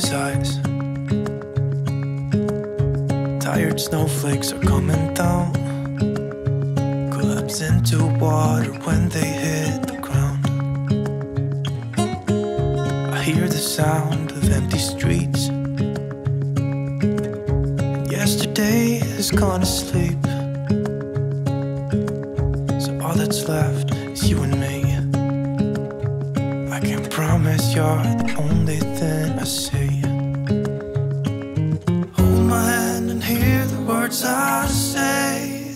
other's eyes. Tired snowflakes are coming down. Collapse into water when they hit the ground. I hear the sound of empty streets. Yesterday has gone to sleep. So all that's left is you and me. I can promise you're the only thing I see. Words I say.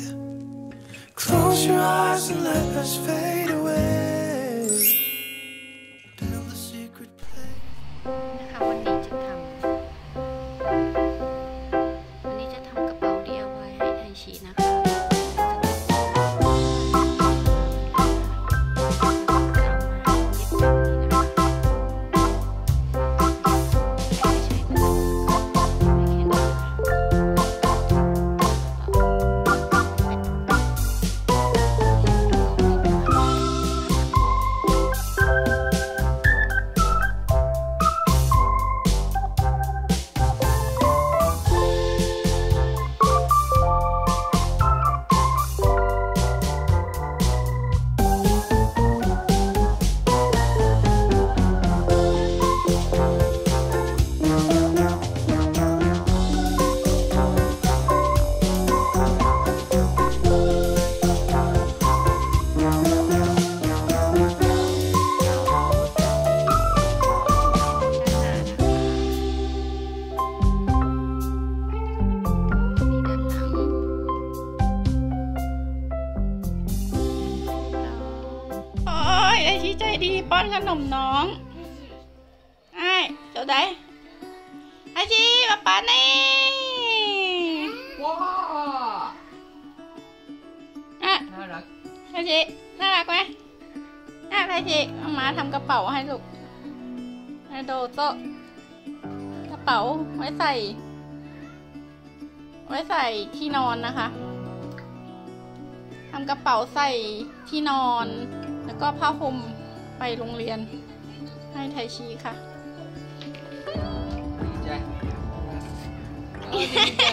Close your eyes and let us fade งไอ้เจ้าได้ไอชี้ป๊าป๊านี่ว้าอะน่ารักไอชี้น่ารักไหมอะไอชี้เอามาทำกระเป๋าให้ลูกไอโดโตะกระเป๋าไว้ใส่ ไว้ใส่ที่นอนนะคะทำกระเป๋าใส่ที่นอน แล้วก็ผ้าห่มไปโรงเรียน ให้ไทชีค่ะ ดีใจโอ้ดีใจ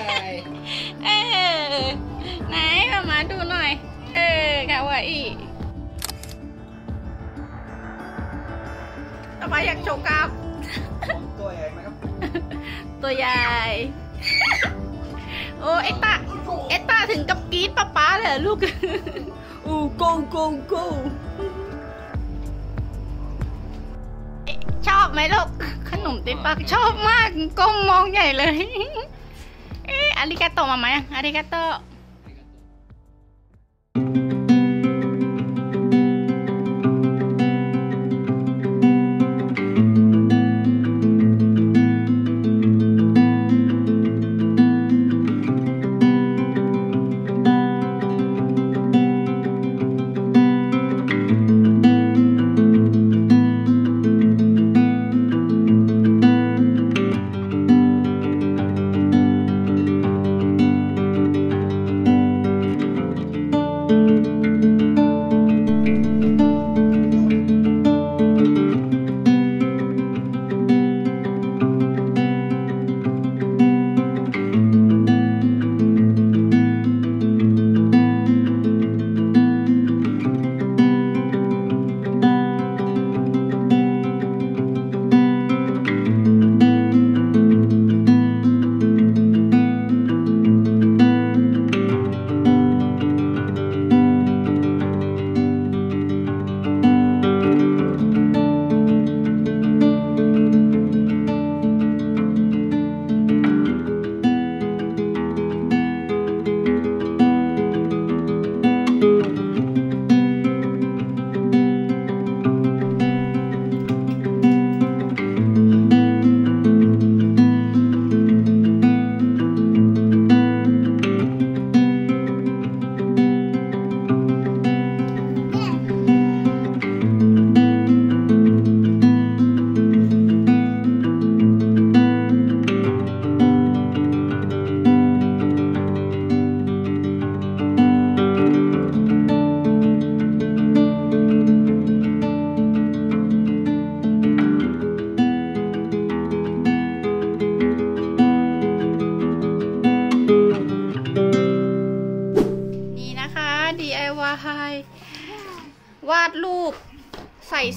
เออไหนมามาดูหน่อย เออค่ะว่าอีต่อไปอยากโชว์กล้ามตัวใหญ่ไหมครับตัวใหญ่ โอ้เอตตาเอตตาถึงกับกรี๊ดป๊าป๊าเลยเหรอลูก อู้ go go go เอ๊ะชอบไหมลูกขนมติดปากชอบมากก้มมองใหญ่เลยเอ๊ะอาริกาโตมาไหมอะอาริกาโต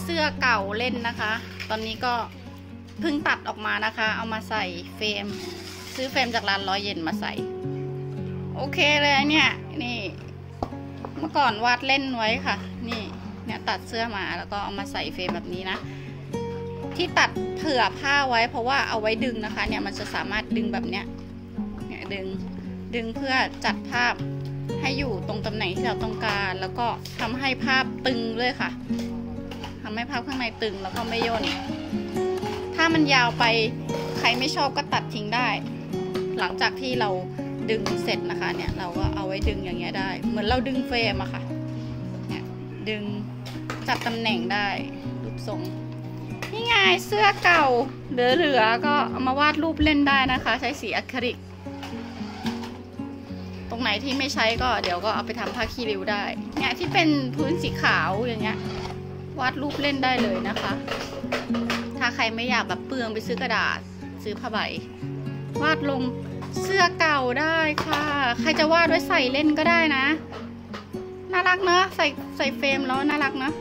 เสื้อเก่าเล่นนะคะ ตอนนี้ก็เพิ่งตัดออกมานะคะ เอามาใส่เฟรม ซื้อเฟรมจากร้านร้อยเย็นมาใส่ โอเคเลยเนี่ยนี่ เมื่อก่อนวาดเล่นไว้ค่ะ นี่เนี่ยตัดเสื้อมาแล้วก็เอามาใส่เฟรมแบบนี้นะ ที่ตัดเผื่อผ้าไว้เพราะว่าเอาไว้ดึงนะคะ เนี่ยมันจะสามารถดึงแบบเนี้ยเนี่ยดึงดึงเพื่อจัดภาพให้อยู่ตรงตำแหน่งที่เราต้องการ แล้วก็ทำให้ภาพตึงเลยค่ะ ทำให้ภาพข้างในตึงแล้วก็ไม่ย่น ถ้ามันยาวไปใครไม่ชอบก็ตัดทิ้งได้ หลังจากที่เราดึงเสร็จนะคะเนี่ยเราก็เอาไว้ดึงอย่างเงี้ยได้ เหมือนเราดึงเฟรมอะค่ะเนี่ยดึงจับตำแหน่งได้รูปทรงนี่ไงเสื้อเก่าเหลือๆก็เอามาวาดรูปเล่นได้นะคะ ใช้สีอะคริลิก ตรงไหนที่ไม่ใช้ก็เดี๋ยวก็เอาไปทำผ้าคีริ้วได้เนี่ยที่เป็นพื้นสีขาวอย่างเงี้ย วาดรูปเล่นได้เลยนะคะ ถ้าใครไม่อยากแบบเปลืองไปซื้อกระดาษซื้อผ้าใบ วาดลงเสื้อเก่าได้ค่ะ ใครจะวาดไว้ใส่เล่นก็ได้นะ น่ารักเนอะใส่ใส่เฟรมแล้วน่ารักเนอะ